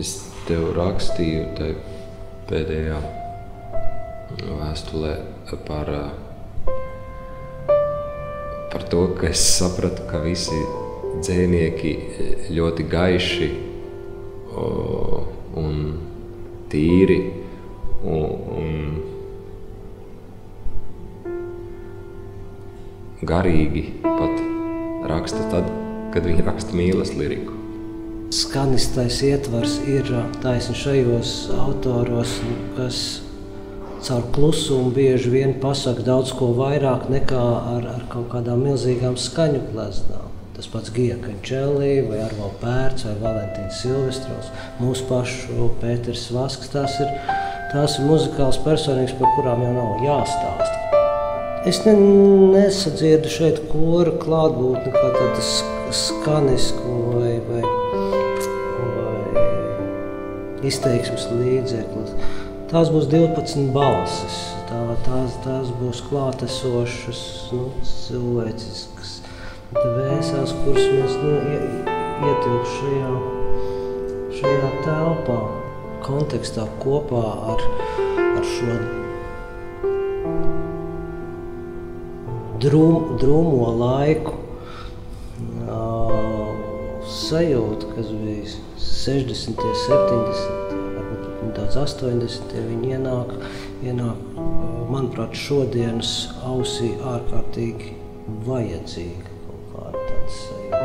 es tev rakstīju tai pēdējā vēstulē par, par to, ka es sapratu, ka visi dzēnieki ļoti gaiši un tīri un, un garīgi pat raksta tad, kad viņi raksta mīlestības liriku. Skanistais ietvars ir taisnība šajos autoros, kas caur klusumu bieži vien pasaka daudz ko vairāk nekā ar, ar kaut kādām milzīgām skaņu pleznām. Tas pats Gija Kančelī, vai Arvo Pērts, vai Valentīns Silvestros, mūsu pašu Pēters Vasks. Tās ir, tās ir muzikāls personības, par kurām jau nav jāstāsta. Es ne, nesadzirdu šeit kora klātbūtni kā tādu skanisku vai, vai izteiksmes līdzeklis. Tās būs 12 balsis. Tā, tās, tās būs klātesošas, nu, cilvēciskas dvēseles, kuras mēs nu, ietilpst šajā, šajā telpā, kontekstā kopā ar, ar šo drūm, drūmo laiku sajūta, kas bija 60, 70, varbūt daudz 80, viņi ienāk, ienāk, manuprāt, šodienas ausī ārkārtīgi vajadzīga kaut kāda tāda sajūta.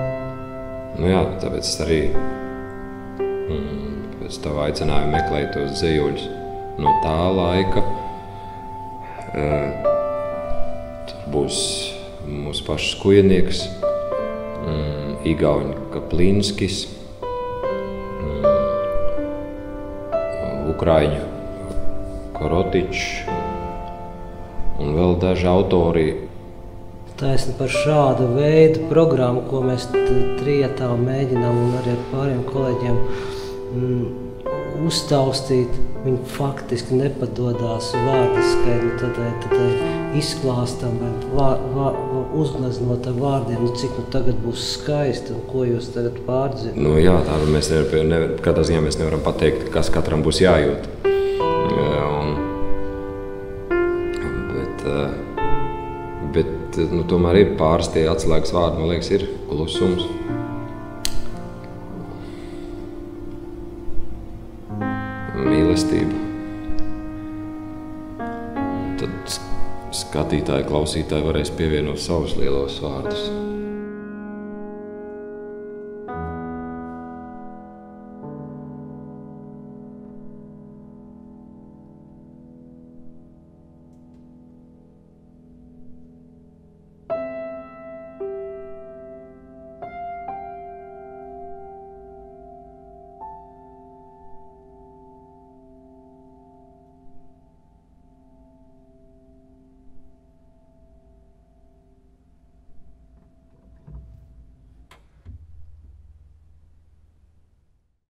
Nu jā, tāpēc es arī mm, pēc tava aicinājuma meklēju tos dzējuļus no tā laika. Uh, būs mūsu pašs kujnieks, Igauņa Kaplinskis, mm, Ukraiņu Korotičs un vēl daži autori. Taisni par šādu veidu programmu, ko mēs trietā mēģinām un arī ar pāriem kolēģiem mm, uztaustīt, viņi faktiski nepadodās vārdiskai, nu, tādai, tādai izklāstam, vai uzgleznot ar vārdiem, nu, cik nu tagad būs skaisti un ko jūs tagad pārdzīvot. Nu, jā, tā mēs nevar, nevar, katrā ziņā mēs nevaram pateikt, kas katram būs jājūt. Jā, un, bet, bet nu, tomēr ir pāris tie atslēgas vārdi, man liekas, ir klusums. Mīlestība. Tad skatītāji, klausītāji varēs pievienot savus lielos vārdus.